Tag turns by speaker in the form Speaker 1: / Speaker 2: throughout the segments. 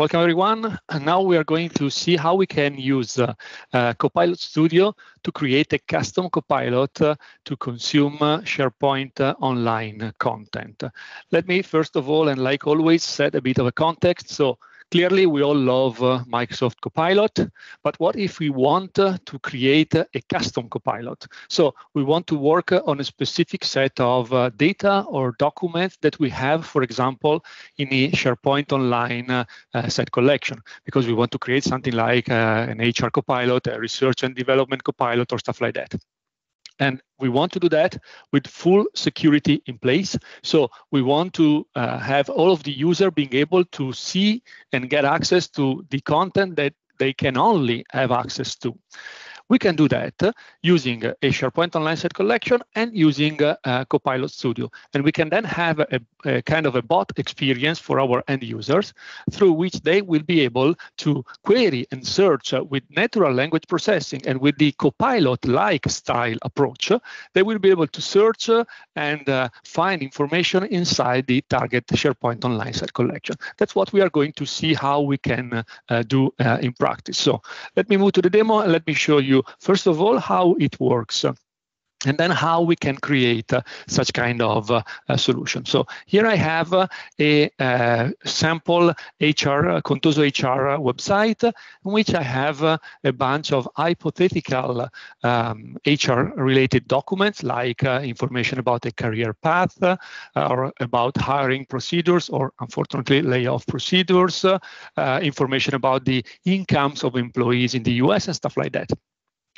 Speaker 1: Welcome everyone. And now we are going to see how we can use uh, uh, Copilot Studio to create a custom Copilot uh, to consume uh, SharePoint uh, online content. Let me first of all, and like always, set a bit of a context. So Clearly, we all love uh, Microsoft Copilot, but what if we want uh, to create a custom Copilot? So we want to work on a specific set of uh, data or documents that we have, for example, in a SharePoint Online uh, uh, site collection, because we want to create something like uh, an HR Copilot, a research and development Copilot, or stuff like that. And we want to do that with full security in place. So we want to uh, have all of the user being able to see and get access to the content that they can only have access to. We can do that using a SharePoint Online Site Collection and using uh, Copilot Studio. And we can then have a, a, kind of a bot experience for our end users through which they will be able to query and search with natural language processing and with the Copilot-like style approach, they will be able to search and uh, find information inside the target SharePoint Online Site Collection. That's what we are going to see how we can uh, do uh, in practice. So let me move to the demo and let me show you first of all, how it works and then how we can create uh, such kind of uh, solution. So here I have uh, a uh, sample HR, uh, Contoso HR website, in which I have uh, a bunch of hypothetical um, HR related documents like information about a career path or about hiring procedures or unfortunately layoff procedures, information about the incomes of employees in the US and stuff like that.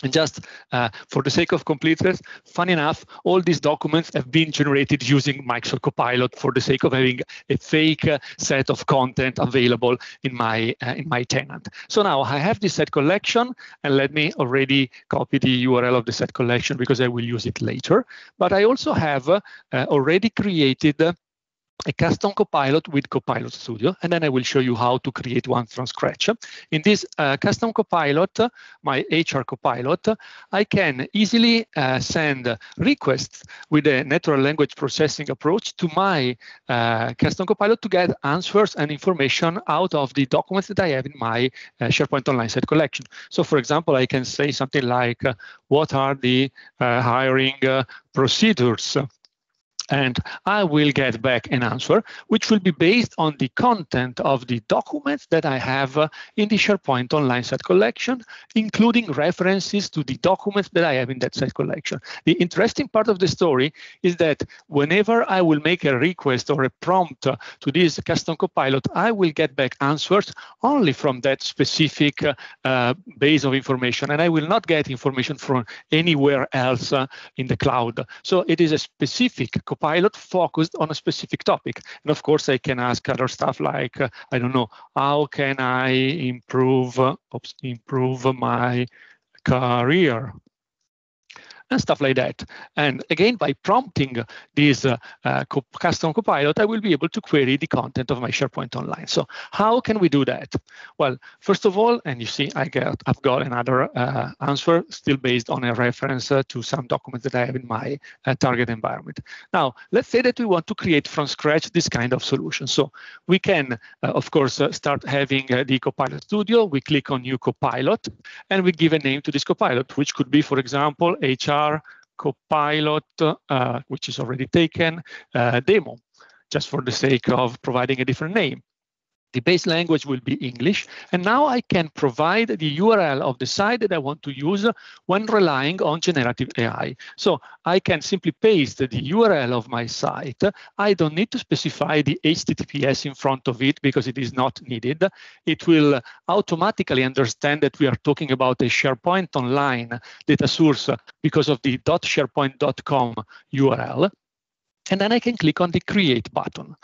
Speaker 1: And just uh, for the sake of completeness, fun enough, all these documents have been generated using Microsoft Copilot for the sake of having a fake uh, set of content available in my uh, in my tenant. So now I have this site collection, and let me already copy the URL of the site collection because I will use it later. But I also have uh, already created a custom copilot with Copilot Studio, and then I will show you how to create one from scratch. In this uh, custom copilot, my HR copilot, I can easily uh, send requests with a natural language processing approach to my uh, custom copilot to get answers and information out of the documents that I have in my uh, SharePoint Online site collection. So for example, I can say something like, uh, what are the uh, hiring procedures and I will get back an answer, which will be based on the content of the documents that I have uh, in the SharePoint Online site collection, including references to the documents that I have in that site collection. The interesting part of the story is that whenever I will make a request or a prompt to this custom copilot, I will get back answers only from that specific uh, uh, base of information, and I will not get information from anywhere else uh, in the cloud. So it is a specific pilot focused on a specific topic. And of course, I can ask other stuff like, uh, I don't know, how can I improve, uh, oops, improve my career? And stuff like that. And again, by prompting this uh, uh, custom copilot, I will be able to query the content of my SharePoint Online. So how can we do that? Well, first of all, and you see I get, I've got another uh, answer still based on a reference uh, to some documents that I have in my uh, target environment. Now, let's say that we want to create from scratch this kind of solution. So we can, uh, of course, start having the Copilot Studio. We click on New Copilot, and we give a name to this Copilot, which could be, for example, HR Copilot, uh, which is already taken, uh, demo, just for the sake of providing a different name. The base language will be English. And now I can provide the URL of the site that I want to use when relying on generative AI. So I can simply paste the URL of my site. I don't need to specify the HTTPS in front of it because it is not needed. It will automatically understand that we are talking about a SharePoint Online data source because of the .sharepoint.com URL and then I can click on the create button.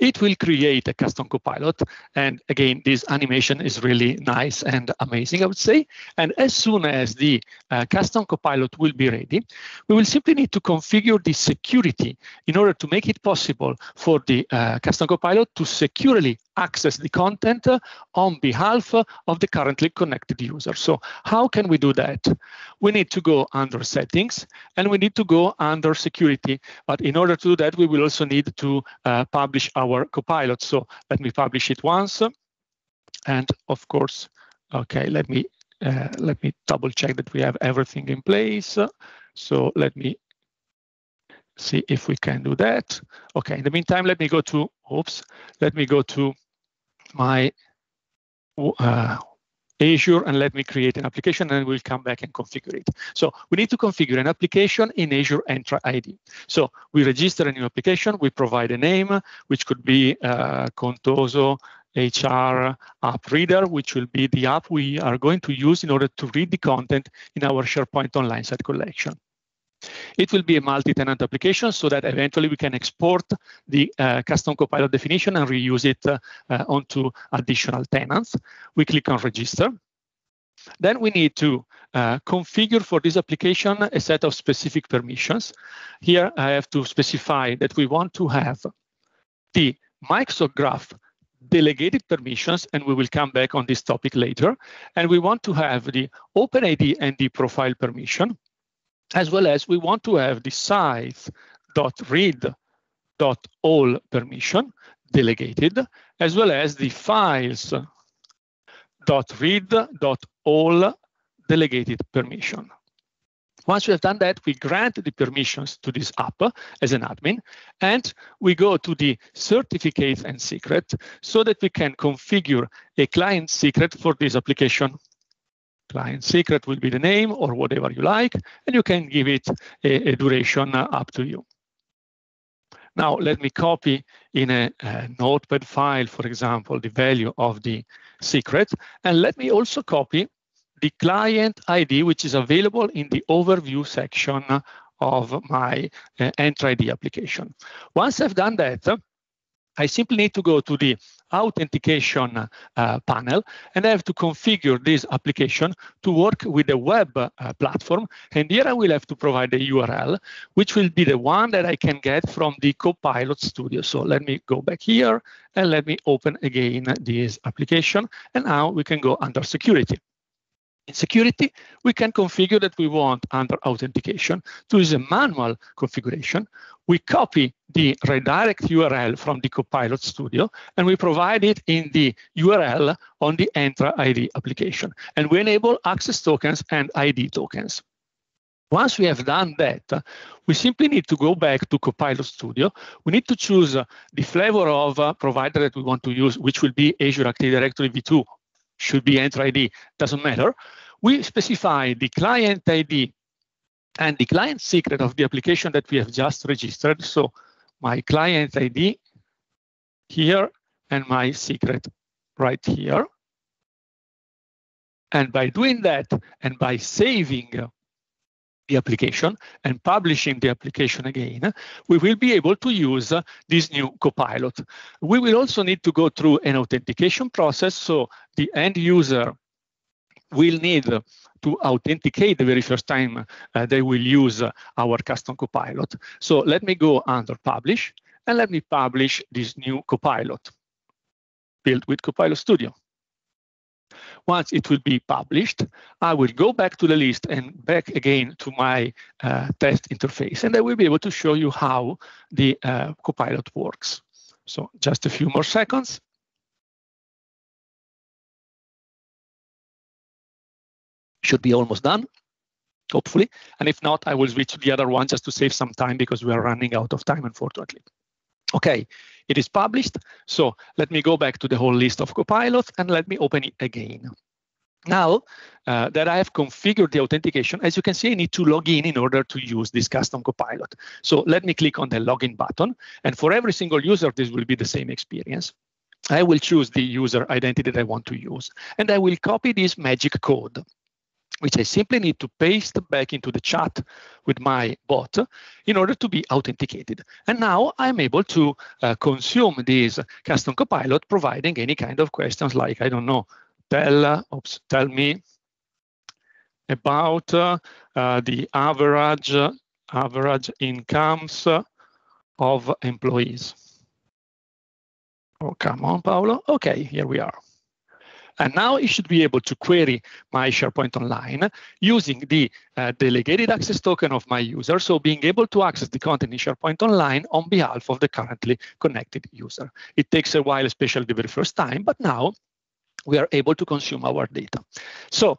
Speaker 1: It will create a custom copilot. And again, this animation is really nice and amazing, I would say. And as soon as the uh, custom copilot will be ready, we will simply need to configure the security in order to make it possible for the uh, custom copilot to securely access the content on behalf of the currently connected user. So how can we do that? We need to go under settings and we need to go under security. But in order to do that, we will also need to uh, publish our Copilot. So let me publish it once. And of course, okay, let me uh, let me double check that we have everything in place. So let me see if we can do that. Okay, in the meantime, let me go to, oops, let me go to my uh, Azure and let me create an application and we'll come back and configure it. So we need to configure an application in Azure Entra ID. So we register a new application, we provide a name, which could be uh, Contoso HR app reader, which will be the app we are going to use in order to read the content in our SharePoint Online site collection. It will be a multi-tenant application so that eventually we can export the uh, custom Copilot definition and reuse it uh, uh, onto additional tenants. We click on register. Then we need to uh, configure for this application a set of specific permissions. Here I have to specify that we want to have the Microsoft Graph delegated permissions, and we will come back on this topic later. And we want to have the OpenID and the profile permission as well as we want to have the sites.read.all permission delegated, as well as the files.read.all delegated permission. Once we have done that, we grant the permissions to this app as an admin, and we go to the certificates and secret so that we can configure a client secret for this application client secret will be the name or whatever you like, and you can give it a, a duration uh, up to you. Now, let me copy in a, a, notepad file, for example, the value of the secret, and let me also copy the client ID, which is available in the overview section of my uh, ID application. Once I've done that, I simply need to go to the authentication uh, panel and I have to configure this application to work with the web uh, platform. And here I will have to provide a URL, which will be the one that I can get from the Copilot Studio. So let me go back here and let me open again this application. And now we can go under security. In security, we can configure that we want under authentication to use a manual configuration. We copy the redirect URL from the Copilot Studio and we provide it in the URL on the Entra ID application. And we enable access tokens and ID tokens. Once we have done that, we simply need to go back to Copilot Studio. We need to choose the flavor of uh, provider that we want to use, which will be Azure Active Directory v2 should be Entra ID, doesn't matter. We specify the client ID and the client secret of the application that we have just registered. So my client ID here and my secret right here. And by doing that and by saving the application and publishing the application again, we will be able to use uh, this new Copilot. We will also need to go through an authentication process. So the end user will need to authenticate the very first time uh, they will use uh, our custom Copilot. So let me go under Publish, and let me publish this new Copilot built with Copilot Studio. Once it will be published, I will go back to the list and back again to my uh, test interface, and I will be able to show you how the uh, Copilot works. So just a few more seconds. Should be almost done, hopefully. And if not, I will switch to the other one just to save some time because we are running out of time, unfortunately. Okay, it is published. So let me go back to the whole list of copilots and let me open it again. Now uh, that I have configured the authentication, as you can see, I need to log in in order to use this custom copilot. So let me click on the login button. And for every single user, this will be the same experience. I will choose the user identity that I want to use. And I will copy this magic code which I simply need to paste back into the chat with my bot in order to be authenticated. And now I'm able to uh, consume this custom copilot, providing any kind of questions like, I don't know, tell, oops, tell me about uh, uh, the average, average incomes of employees. Oh, come on, Paolo. Okay, here we are. And now you should be able to query my SharePoint Online using the uh, delegated access token of my user. So being able to access the content in SharePoint Online on behalf of the currently connected user. It takes a while, especially the very first time, but now we are able to consume our data. So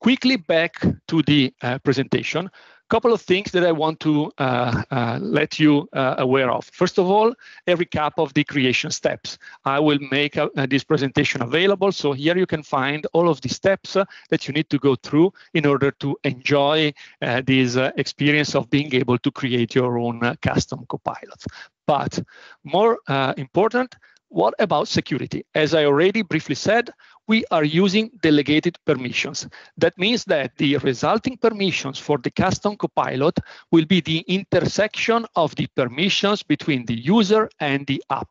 Speaker 1: quickly back to the uh, presentation couple of things that I want to uh, uh, let you uh, aware of. First of all, a recap of the creation steps. I will make uh, this presentation available. So here you can find all of the steps uh, that you need to go through in order to enjoy uh, this experience of being able to create your own custom copilots. But more important, what about security? As I already briefly said, we are using delegated permissions. That means that the resulting permissions for the custom copilot will be the intersection of the permissions between the user and the app,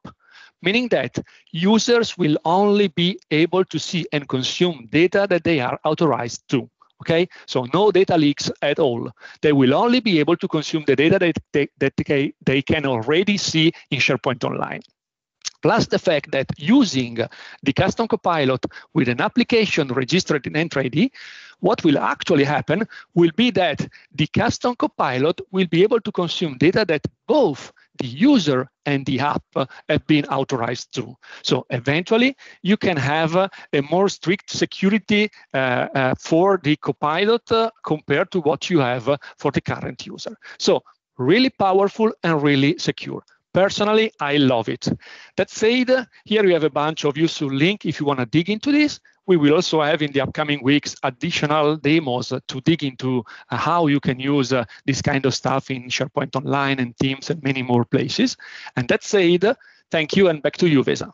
Speaker 1: meaning that users will only be able to see and consume data that they are authorized to. Okay, so no data leaks at all. They will only be able to consume the data that they, that they, they can already see in SharePoint Online plus the fact that using the custom copilot with an application registered in Entra ID, what will actually happen will be that the custom copilot will be able to consume data that both the user and the app have been authorized to. So eventually, you can have a more strict security uh, uh, for the copilot uh, compared to what you have for the current user. So really powerful and really secure. Personally, I love it. That said, here we have a bunch of useful links if you want to dig into this. We will also have in the upcoming weeks additional demos to dig into uh, how you can use uh, this kind of stuff in SharePoint Online and Teams and many more places. And that said, thank you and back to you, Vesa.